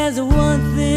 there's one thing